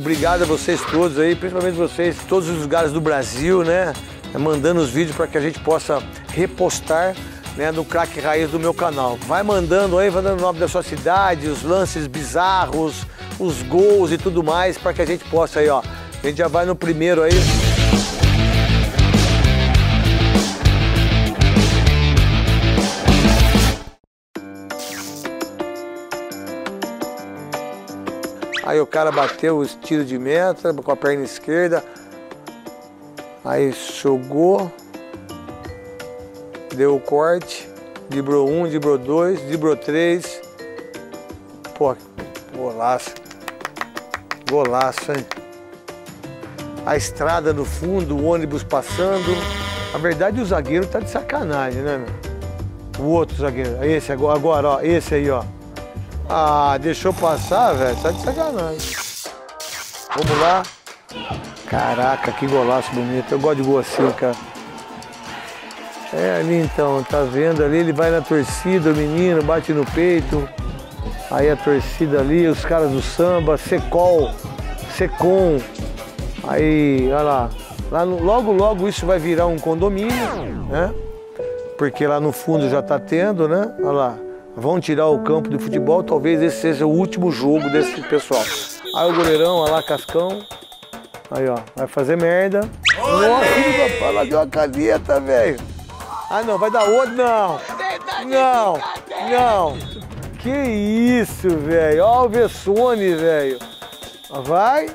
Obrigado a vocês todos aí, principalmente vocês, todos os lugares do Brasil, né? Mandando os vídeos para que a gente possa repostar né, no craque raiz do meu canal. Vai mandando aí, vai dando o nome da sua cidade, os lances bizarros, os gols e tudo mais, para que a gente possa aí, ó. A gente já vai no primeiro aí. Aí o cara bateu os tiros de meta com a perna esquerda. Aí jogou. Deu o corte. Dibrou um, dibrou dois, dibrou três. Pô, golaço. Golaço, hein? A estrada no fundo, o ônibus passando. Na verdade, o zagueiro tá de sacanagem, né, meu? O outro zagueiro. Esse agora, agora ó. Esse aí, ó. Ah, deixou passar, velho. Tá de sacanagem. Vamos lá. Caraca, que golaço bonito. Eu gosto de gol assim, cara. É ali então, tá vendo ali? Ele vai na torcida, o menino bate no peito. Aí a torcida ali, os caras do samba, Secol, Secom. Aí, olha lá. lá no, logo, logo isso vai virar um condomínio, né? Porque lá no fundo já tá tendo, né? Olha lá. Vão tirar o campo de futebol, talvez esse seja o último jogo desse pessoal. Aí o goleirão, olha lá, Cascão. Aí, ó, vai fazer merda. Nossa, ela deu a caneta, velho. Ah, não, vai dar outro, não. Não, não. Que isso, velho. Ó o Vessone, velho. Vai.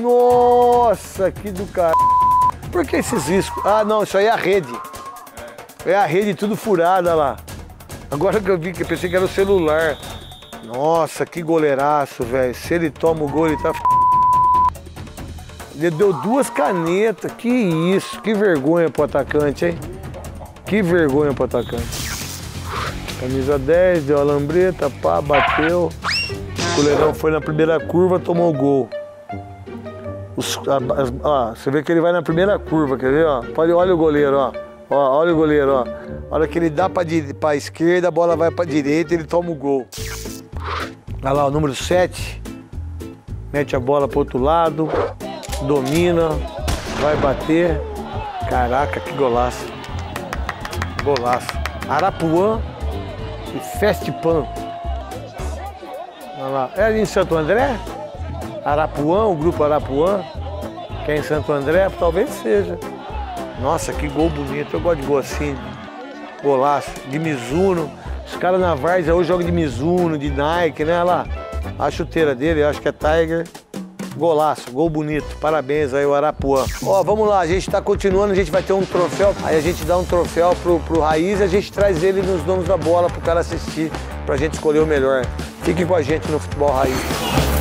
Nossa, que do cara. Por que esses riscos? Ah, não, isso aí é a rede. É a rede tudo furada lá. Agora que eu vi, que eu pensei que era o celular. Nossa, que goleiraço, velho. Se ele toma o gol, ele tá. Ele deu duas canetas. Que isso, que vergonha pro atacante, hein? Que vergonha pro atacante. Camisa 10, deu a lambreta, pá, bateu. O goleirão foi na primeira curva, tomou o gol. Os, a, a, você vê que ele vai na primeira curva, quer ver? Ó? Pode, olha o goleiro, ó. Ó olha o goleiro, ó. A que ele dá pra, pra esquerda, a bola vai pra direita ele toma o gol. Olha lá, o número 7. Mete a bola pro outro lado. Domina. Vai bater. Caraca, que golaço. Golaço. Arapuã e Festpan. Olha lá. É ali em Santo André? Arapuã, o grupo Arapuã, que é em Santo André, talvez seja. Nossa, que gol bonito. Eu gosto de gol assim. Golaço. De Mizuno. Os caras na Várzea hoje jogam de Mizuno, de Nike, né? Olha lá. A chuteira dele, acho que é Tiger. Golaço, gol bonito. Parabéns aí, o Arapuã. Ó, vamos lá, a gente tá continuando, a gente vai ter um troféu. Aí a gente dá um troféu pro, pro Raiz e a gente traz ele nos donos da bola pro cara assistir, pra gente escolher o melhor. Fique com a gente no Futebol Raiz.